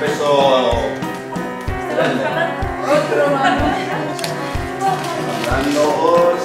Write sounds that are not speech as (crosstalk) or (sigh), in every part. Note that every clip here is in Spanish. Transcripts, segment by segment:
empezó dando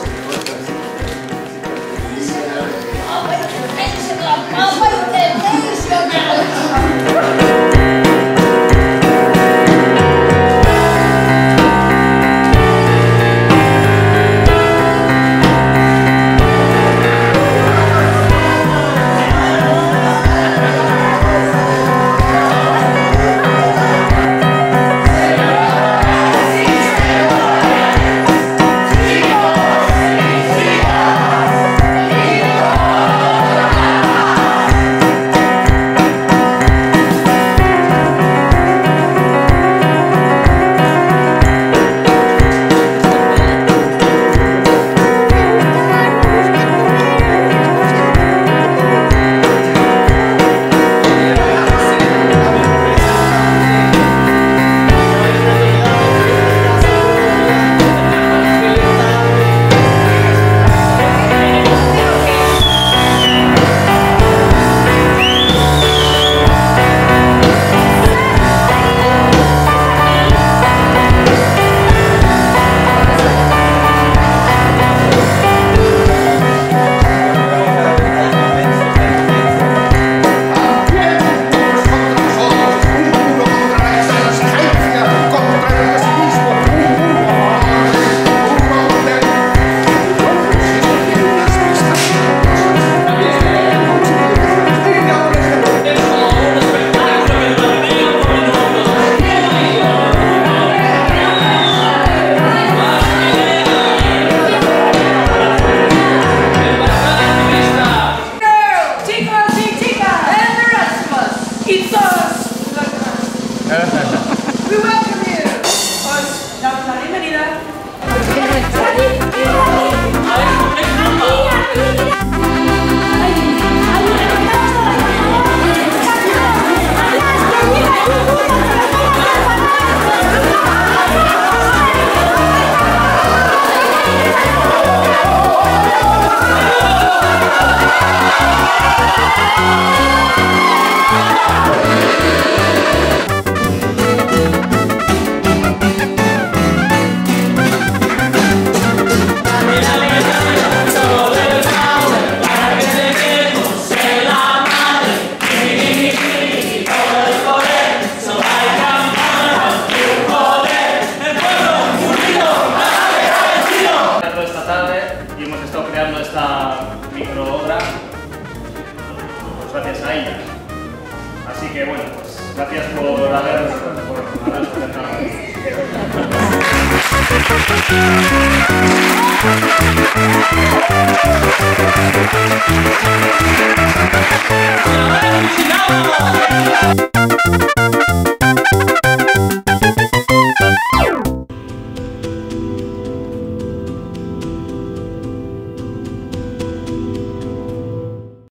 Yeah. (laughs) gracias a ella. Así que bueno, pues gracias por haber, por haber presentado. (laughs)